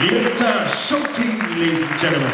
Lierta Show Team, ladies and gentlemen.